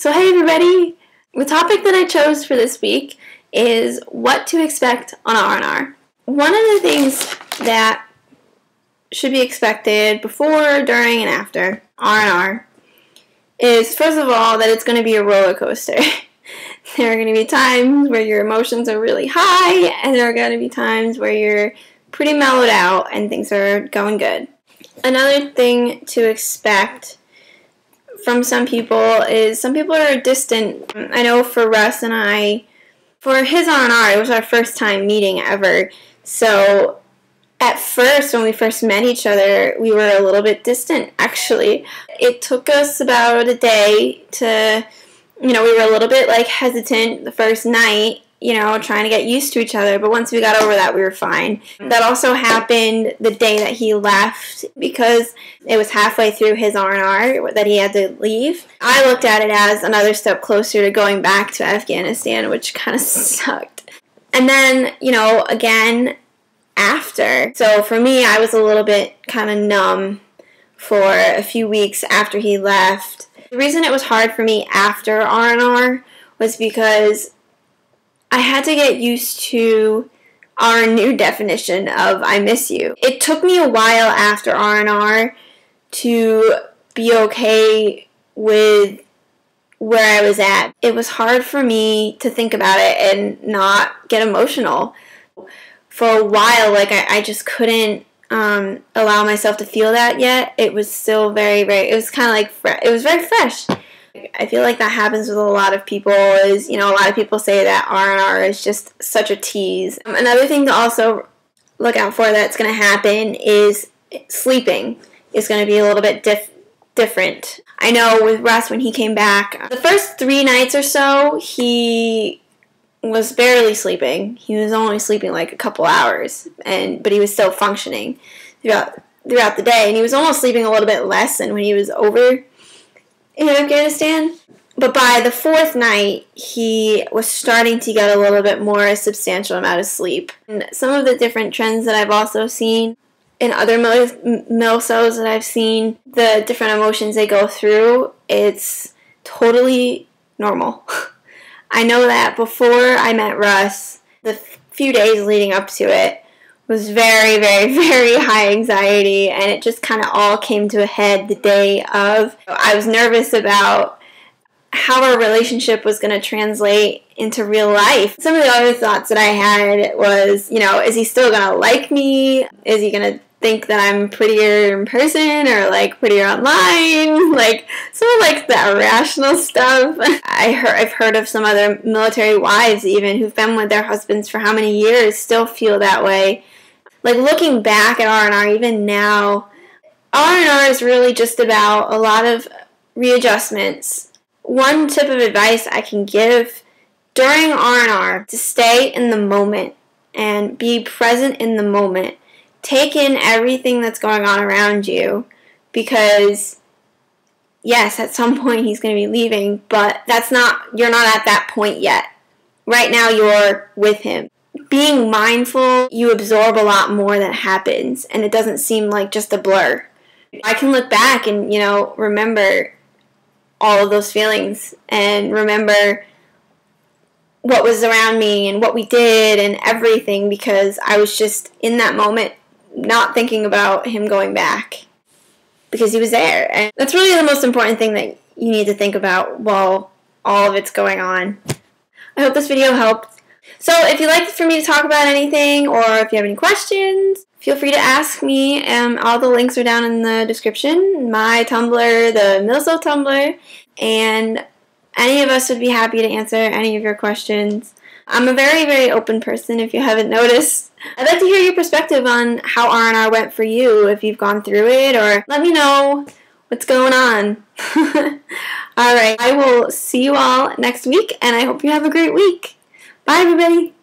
So, hey everybody! The topic that I chose for this week is what to expect on R&R. One of the things that should be expected before, during, and after R&R is first of all that it's going to be a roller coaster. there are going to be times where your emotions are really high, and there are going to be times where you're pretty mellowed out and things are going good. Another thing to expect from some people is some people are distant. I know for Russ and I, for his R&R, it was our first time meeting ever. So at first, when we first met each other, we were a little bit distant, actually. It took us about a day to, you know, we were a little bit like hesitant the first night you know, trying to get used to each other. But once we got over that, we were fine. That also happened the day that he left because it was halfway through his R&R that he had to leave. I looked at it as another step closer to going back to Afghanistan, which kind of sucked. And then, you know, again, after. So for me, I was a little bit kind of numb for a few weeks after he left. The reason it was hard for me after R&R was because I had to get used to our new definition of I miss you. It took me a while after R&R to be okay with where I was at. It was hard for me to think about it and not get emotional. For a while, like I, I just couldn't um, allow myself to feel that yet. It was still very, very. It was kind of like fre- it was very fresh. I feel like that happens with a lot of people. Is you know a lot of people say that R and R is just such a tease. Um, another thing to also look out for that's going to happen is sleeping is going to be a little bit diff- different. I know with Russ when he came back, the first three nights or so he was barely sleeping. He was only sleeping like a couple hours, and but he was still functioning throughout throughout the day, and he was almost sleeping a little bit less than when he was over in Afghanistan. But by the fourth night, he was starting to get a little bit more a substantial amount of sleep. And some of the different trends that I've also seen in other milsos that I've seen, the different emotions they go through, it's totally normal. I know that before I met Russ, the few days leading up to it was very, very, very high anxiety, and it just kind of all came to a head the day of. I was nervous about how our relationship was going to translate into real life. Some of the other thoughts that I had was, you know, is he still going to like me? Is he going to think that I'm prettier in person or like prettier online, like some of like the irrational stuff. I heard I've heard of some other military wives even who've been with their husbands for how many years still feel that way like looking back at R&R even now, R&R is really just about a lot of readjustments. One tip of advice I can give during R&R to stay in the moment and be present in the moment. Take in everything that's going on around you because yes, at some point he's going to be leaving, but that's not you're not at that point yet. Right now you're with him being mindful, you absorb a lot more that happens, and it doesn't seem like just a blur. I can look back and, you know, remember all of those feelings and remember what was around me and what we did and everything because I was just in that moment not thinking about him going back because he was there. And that's really the most important thing that you need to think about while all of it's going on. I hope this video helped. So if you'd like for me to talk about anything or if you have any questions, feel free to ask me. Um, all the links are down in the description. My Tumblr, the Milso Tumblr, and any of us would be happy to answer any of your questions. I'm a very, very open person if you haven't noticed. I'd like to hear your perspective on how R&R went for you, if you've gone through it, or let me know what's going on. all right, I will see you all next week, and I hope you have a great week. Bye, everybody.